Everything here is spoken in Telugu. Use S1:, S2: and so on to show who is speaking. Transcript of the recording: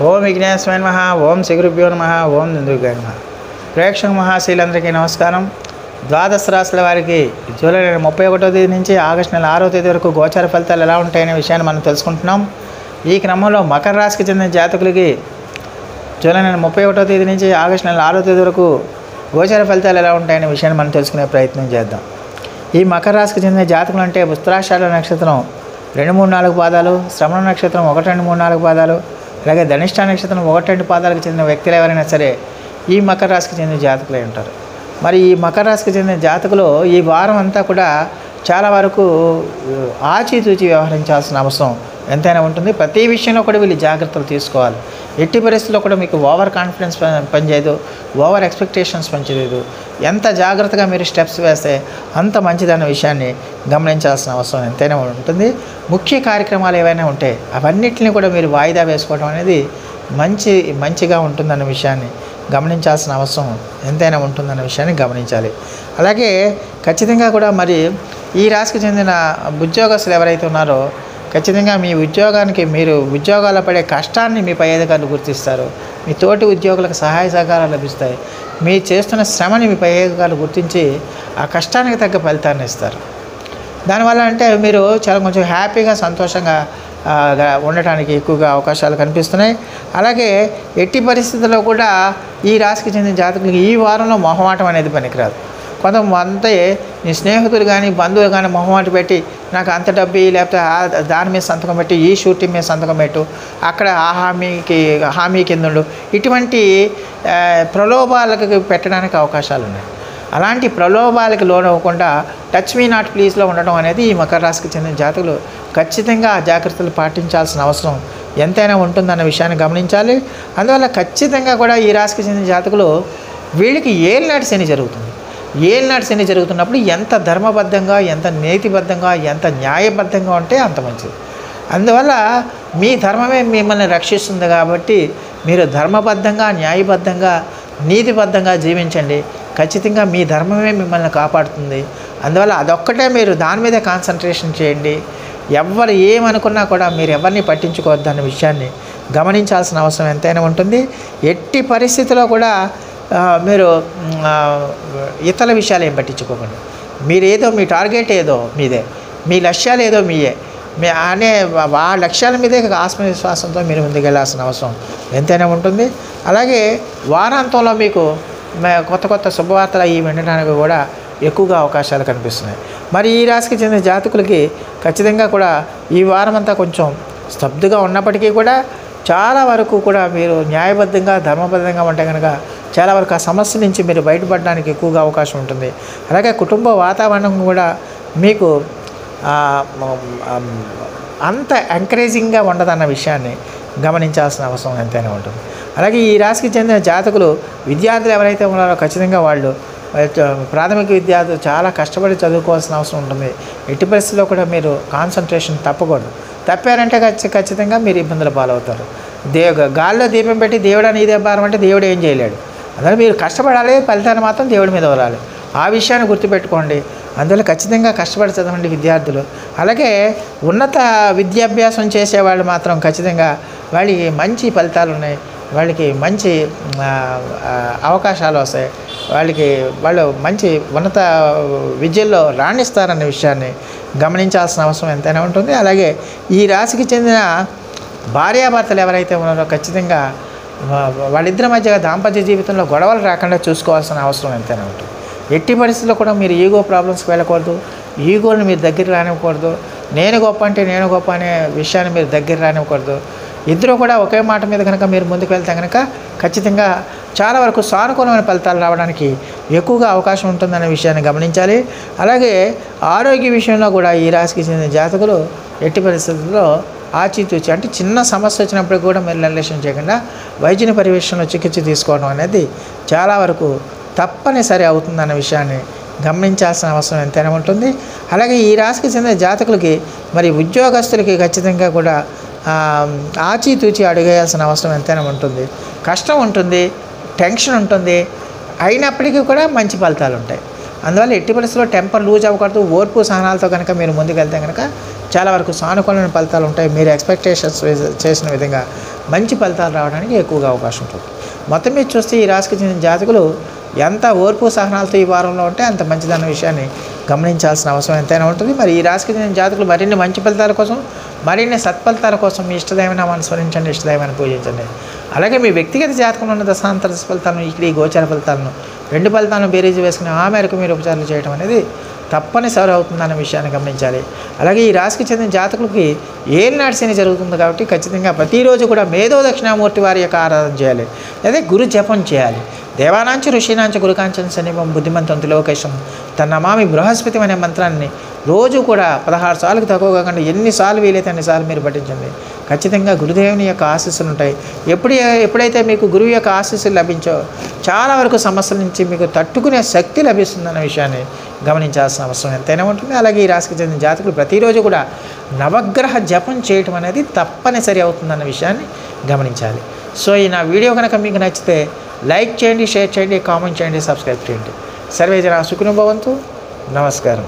S1: ఓం విఘ్నేశ్వర నమ ఓం శిగురుభ్యో నమ ఓం నందుగా నమ. ప్రేక్షక మహాశీలందరికీ నమస్కారం. ద్వాదశ రాశుల వారికి జూలై నెల ముప్పై ఒకటో తేదీ నుంచి ఆగస్టు నెల ఆరో తేదీ వరకు గోచార ఫలితాలు ఎలా ఉంటాయనే విషయాన్ని మనం తెలుసుకుంటున్నాం. ఈ క్రమంలో మకర రాశికి చెందిన జాతకులకి జూలై నెల ముప్పై ఒకటో తేదీ నుంచి ఆగస్టు నెల ఆరో తేదీ వరకు గోచార ఫలితాలు ఎలా ఉంటాయనే విషయాన్ని మనం తెలుసుకునే ప్రయత్నం చేద్దాం. ఈ మకర రాశికి చెందిన జాతకులు అంటే ఉత్తరాషాఢ నక్షత్రం రెండు మూడు నాలుగు పాదాలు శ్రవణ నక్షత్రం ఒకటి రెండు మూడు నాలుగు పాదాలు అలాగే ధనిష్ట నక్షత్రం ఒకటి రెండు పాదాలకు చెందిన వ్యక్తులు ఎవరైనా సరే ఈ మకర రాశికి చెందిన జాతకులే ఉంటారు. మరి ఈ మకర రాశికి చెందిన జాతకులు ఈ వారం అంతా కూడా చాలా వరకు ఆచితూచి వ్యవహరించాల్సిన అవసరం ఎంతైనా ఉంటుంది. ప్రతి విషయంలో కూడా వీళ్ళు జాగ్రత్తలు తీసుకోవాలి. ఎట్టి పరిస్థితుల్లో కూడా మీకు ఓవర్ కాన్ఫిడెన్స్ పనిచేయదు. ఓవర్ ఎక్స్పెక్టేషన్స్ పనిచేయదు. ఎంత జాగ్రత్తగా మీరు స్టెప్స్ వేస్తే అంత మంచిదన్న విషయాన్ని గమనించాల్సిన అవసరం ఎంతైనా ఉంటుంది. ముఖ్య కార్యక్రమాలు ఏవైనా ఉంటే అవన్నిటిని కూడా మీరు వాయిదా వేసుకోవడం అనేది మంచి మంచిగా ఉంటుందన్న విషయాన్ని గమనించాల్సిన అవసరం ఎంతైనా ఉంటుందన్న విషయాన్ని గమనించాలి. అలాగే ఖచ్చితంగా కూడా మరి ఈ రాశికి చెందిన ఉద్యోగస్తులు ఎవరైతే ఉన్నారో ఖచ్చితంగా మీ ఉద్యోగానికి మీరు ఉద్యోగాల్లో పడే కష్టాన్ని మీ పై అధికారులు గుర్తిస్తారు. మీ తోటి ఉద్యోగులకు సహాయ సహకారాలు లభిస్తాయి. మీరు చేస్తున్న శ్రమని మీ పై అధికారులు గుర్తించి ఆ కష్టానికి తగ్గ ఫలితాన్ని ఇస్తారు. దానివల్ల అంటే మీరు చాలా కొంచెం హ్యాపీగా సంతోషంగా ఉండటానికి ఎక్కువగా అవకాశాలు కనిపిస్తున్నాయి. అలాగే ఎట్టి పరిస్థితుల్లో కూడా ఈ రాశికి చెందిన జాతకులకి ఈ వారంలో మొహమాటం అనేది పనికిరాదు. కొంతమంది నీ స్నేహితులు కానీ బంధువులు కానీ మొహమాట పెట్టి నాకు అంత డబ్బు లేకపోతే దాని మీద సంతకం పెట్టి ఈ షూటింగ్ మీద సంతకం పెట్టు అక్కడ ఆ హామీకి హామీ కింద ఉండు. ఇటువంటి ప్రలోభాలకు పెట్టడానికి అవకాశాలు ఉన్నాయి. అలాంటి ప్రలోభాలకు లోనవ్వకుండా టచ్ మీ నాట్ ప్లీజ్లో ఉండడం అనేది ఈ మకర రాశికి చెందిన జాతకులు ఖచ్చితంగా ఆ జాగ్రత్తలు పాటించాల్సిన అవసరం ఎంతైనా ఉంటుందన్న విషయాన్ని గమనించాలి. అందువల్ల ఖచ్చితంగా కూడా ఈ రాశికి చెందిన జాతకులు వీళ్ళకి ఏలినాటి శని జరుగుతుంది. ఏలినాటి శని జరుగుతున్నప్పుడు ఎంత ధర్మబద్ధంగా ఎంత నీతిబద్ధంగా ఎంత న్యాయబద్ధంగా ఉంటే అంత మంచిది. అందువల్ల మీ ధర్మమే మిమ్మల్ని రక్షిస్తుంది కాబట్టి మీరు ధర్మబద్ధంగా న్యాయబద్ధంగా నీతిబద్ధంగా జీవించండి. ఖచ్చితంగా మీ ధర్మమే మిమ్మల్ని కాపాడుతుంది. అందువల్ల అదొక్కటే మీరు దాని మీదే కాన్సన్ట్రేషన్ చేయండి. ఎవరు ఏమనుకున్నా కూడా మీరు ఎవరిని పట్టించుకోవద్దు అన్న విషయాన్ని గమనించాల్సిన అవసరం ఎంతైనా ఉంటుంది. ఎట్టి పరిస్థితిలో కూడా మీరు ఇతర విషయాలు ఏం పట్టించుకోకండి. మీరు ఏదో మీ టార్గెట్ ఏదో మీదే మీ లక్ష్యాలు ఏదో మీయే. మీ అనే ఆ లక్ష్యాల మీదే ఆత్మవిశ్వాసంతో మీరు ముందుకెళ్ళాల్సిన అవసరం ఎంతైనా ఉంటుంది. అలాగే వారాంతంలో మీకు కొత్త కొత్త శుభవార్తలు అవి వినడానికి కూడా ఎక్కువగా అవకాశాలు కనిపిస్తున్నాయి. మరి ఈ రాశికి చెందిన జాతకులకి ఖచ్చితంగా కూడా ఈ వారం అంతా కొంచెం స్తబ్దుగా ఉన్నప్పటికీ కూడా చాలా వరకు కూడా మీరు న్యాయబద్ధంగా ధర్మబద్ధంగా ఉంటే కనుక చాలా వరకు ఆ సమస్య నుంచి మీరు బయటపడడానికి ఎక్కువగా అవకాశం ఉంటుంది. అలాగే కుటుంబ వాతావరణం కూడా మీకు అంత ఎంకరేజింగ్గా ఉండదన్న విషయాన్ని గమనించాల్సిన అవసరం ఎంతైనా ఉంటుంది. అలాగే ఈ రాశికి చెందిన జాతకులు విద్యార్థులు ఎవరైతే ఉన్నారో ఖచ్చితంగా వాళ్ళు ప్రాథమిక విద్యార్థులు చాలా కష్టపడి చదువుకోవాల్సిన అవసరం ఉంటుంది. ఎట్టి పరిస్థితుల్లో కూడా మీరు కాన్సన్ట్రేషన్ తప్పకూడదు. తప్పారంటే ఖచ్చితంగా మీరు ఇబ్బందుల పాలవుతారు. దేవు గాల్లో దీపం పెట్టి దేవుడా నీదే భారం అంటే దేవుడు ఏం చేయలేడు. అందులో మీరు కష్టపడాలి ఫలితాన్ని మాత్రం దేవుడి మీద వరాలి. ఆ విషయాన్ని గుర్తుపెట్టుకోండి. అందులో ఖచ్చితంగా కష్టపడి చదవండి విద్యార్థులు. అలాగే ఉన్నత విద్యాభ్యాసం చేసేవాళ్ళు మాత్రం ఖచ్చితంగా వాళ్ళకి మంచి ఫలితాలు ఉన్నాయి. వాళ్ళకి మంచి అవకాశాలు వస్తాయి. వాళ్ళకి వాళ్ళు మంచి ఉన్నత విద్యల్లో రాణిస్తారనే విషయాన్ని గమనించాల్సిన అవసరం ఎంతైనా ఉంటుంది. అలాగే ఈ రాశికి చెందిన భార్యాభర్తలు ఎవరైతే ఉన్నారో ఖచ్చితంగా వాళ్ళిద్దరి మధ్య దాంపత్య జీవితంలో గొడవలు రాకుండా చూసుకోవాల్సిన అవసరం ఎంతైనా ఉంటుంది. ఎట్టి పరిస్థితుల్లో కూడా మీరు ఈగో ప్రాబ్లమ్స్కి వెళ్ళకూడదు ఈగోని మీరు దగ్గర రానివ్వకూడదు నేను గొప్ప అంటే నేను గొప్ప అనే విషయాన్ని మీరు దగ్గర రానివ్వకూడదు. ఇద్దరు కూడా ఒకే మాట మీద కనుక మీరు ముందుకు వెళ్తే కనుక ఖచ్చితంగా చాలా వరకు సానుకూలమైన ఫలితాలు రావడానికి ఎక్కువగా అవకాశం ఉంటుందనే విషయాన్ని గమనించాలి. అలాగే ఆరోగ్య విషయంలో కూడా ఈ రాశికి చెందిన జాతకులు ఎట్టి పరిస్థితుల్లో ఆచితూచి అంటే చిన్న సమస్య వచ్చినప్పుడు కూడా మీరు నిర్లక్ష్యం చేయకుండా వైద్యుని పర్యవేక్షణలో చికిత్స తీసుకోవడం అనేది చాలా వరకు తప్పనిసరి అవుతుందన్న విషయాన్ని గమనించాల్సిన అవసరం ఎంతైనా ఉంటుంది. అలాగే ఈ రాశికి చెందిన జాతకులకి మరి ఉద్యోగస్తులకి ఖచ్చితంగా కూడా ఆచితూచి అడిగేయాల్సిన అవసరం ఎంతైనా ఉంటుంది. కష్టం ఉంటుంది. టెన్షన్ ఉంటుంది. అయినప్పటికీ కూడా మంచి ఫలితాలు ఉంటాయి. అందువల్ల ఎట్టి పరిస్థితుల్లో టెంపర్ లూజ్ అవ్వకూడదు. ఓర్పు సహనాలతో కనుక మీరు ముందుకెళ్తే కనుక చాలా వరకు సానుకూలమైన ఫలితాలు ఉంటాయి. మీరు ఎక్స్పెక్టేషన్స్ చేసిన విధంగా మంచి ఫలితాలు రావడానికి ఎక్కువగా అవకాశం ఉంటుంది. మొత్తం మీద చూస్తే ఈ రాశికి చెందిన జాతకులు ఎంత ఓర్పు సహనాలతో ఈ వారంలో ఉంటే అంత మంచిదన్న విషయాన్ని గమనించాల్సిన అవసరం ఎంతైనా ఉంటుంది. మరి ఈ రాశికి చెందిన జాతకులు మరిన్ని మంచి ఫలితాల కోసం మరిన్ని సత్ఫలితాల కోసం మీ ఇష్టదైవన అనుసరించండి ఇష్టదైవాన్ని పూజించండి. అలాగే మీ వ్యక్తిగత జాతకంలో ఉన్న దశాంతర ఫలితాలను ఇక్కడ ఈ గోచర ఫలితాలను రెండు ఫలితాలను బేరీజు వేసుకుని ఆ మేరకు మీరు ఉపచారాలు చేయడం అనేది తప్పనిసరి అవుతుందన్న విషయాన్ని గమనించాలి. అలాగే ఈ రాశికి చెందిన జాతకులకి ఏం శని జరుగుతుంది కాబట్టి ఖచ్చితంగా ప్రతిరోజు కూడా మేధో దక్షిణామూర్తి వారి యొక్క ఆరాధన చేయాలి. అదే గురు జపం చేయాలి. దేవానాంచి ఋషినాంచి గురుకాంచన సమీపం బుద్ధిమంతం లోకేశం తన మామి బృహస్పతి అనే మంత్రాన్ని రోజు కూడా పదహారు సార్లకు తక్కువ కాకుండా ఎన్నిసార్లు వీలైతే అన్నిసార్లు మీరు పఠించండి. ఖచ్చితంగా గురుదేవుని యొక్క ఆశీస్సులు ఉంటాయి. ఎప్పుడు ఎప్పుడైతే మీకు గురువు యొక్క ఆశీస్సులు లభించో చాలా వరకు సమస్యల నుంచి మీకు తట్టుకునే శక్తి లభిస్తుందన్న విషయాన్ని గమనించాల్సిన అవసరం ఎంతైనా ఉంటుంది. అలాగే ఈ రాశికి చెందిన జాతకులు ప్రతిరోజు కూడా నవగ్రహ జపం చేయటం అనేది తప్పనిసరి అవుతుందన్న విషయాన్ని గమనించాలి. సో ఈ నా వీడియో కనుక మీకు నచ్చితే లైక్ చేయండి షేర్ చేయండి కామెంట్ చేయండి సబ్స్క్రైబ్ చేయండి. సర్వే జన సుఖనుభవంతు నమస్కారం.